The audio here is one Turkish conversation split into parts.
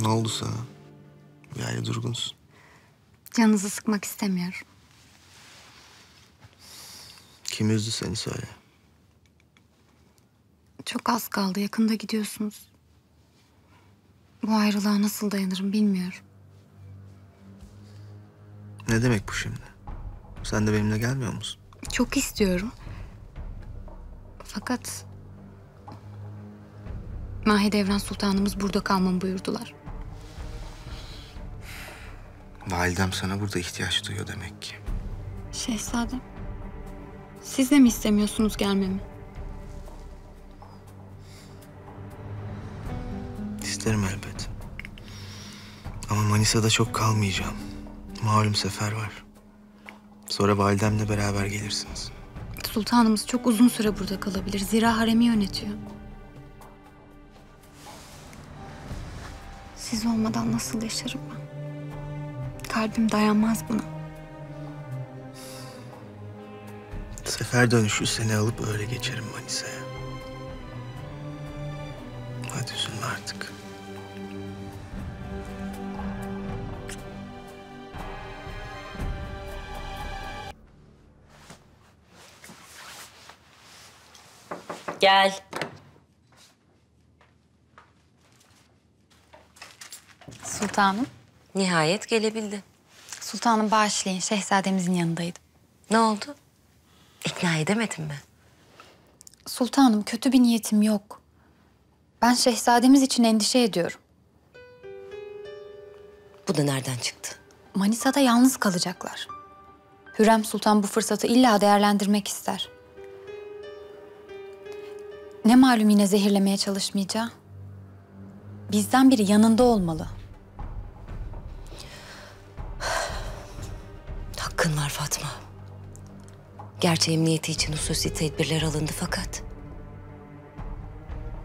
Ne oldu sana? Yani durgunsun. Canınızı sıkmak istemiyorum. Kim üzdü seni söyle. Çok az kaldı. Yakında gidiyorsunuz. Bu ayrılığa nasıl dayanırım bilmiyorum. Ne demek bu şimdi? Sen de benimle gelmiyor musun? Çok istiyorum. Fakat... Mahidevran Sultanımız burada kalmamı buyurdular. Validem sana burada ihtiyaç duyuyor demek ki. Şehzadem. Siz de mi istemiyorsunuz gelmemi? İsterim elbet. Ama Manisa'da çok kalmayacağım. Malum sefer var. Sonra validemle beraber gelirsiniz. Sultanımız çok uzun süre burada kalabilir. Zira haremi yönetiyor. Siz olmadan nasıl yaşarım ben? Kalbim dayanmaz buna. Sefer dönüşü seni alıp öyle geçerim Manisa'ya. Hadi üzülme artık. Gel. Sultanım. Nihayet gelebildi. Sultanım bağışlayın. Şehzademizin yanındaydım. Ne oldu? İkna edemedin mi? Sultanım kötü bir niyetim yok. Ben şehzademiz için endişe ediyorum. Bu da nereden çıktı? Manisa'da yalnız kalacaklar. Hürrem Sultan bu fırsatı illa değerlendirmek ister. Ne malum yine zehirlemeye çalışmayacağı? Bizden biri yanında olmalı. Hakkın var Fatma. Gerçi emniyeti için hususi tedbirler alındı fakat...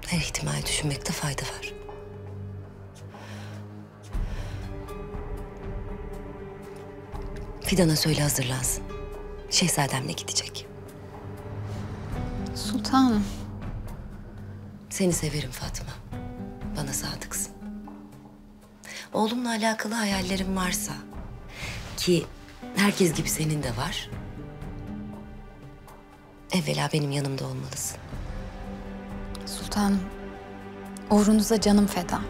...her ihtimali düşünmekte fayda var. Fidan'a söyle hazırlansın. Şehzademle gidecek. Sultanım. Seni severim Fatma. Bana sadıksın. Oğlumla alakalı hayallerim varsa... ...ki herkes gibi senin de var... ...evvela benim yanımda olmalısın. Sultanım. Uğrunuza canım feda.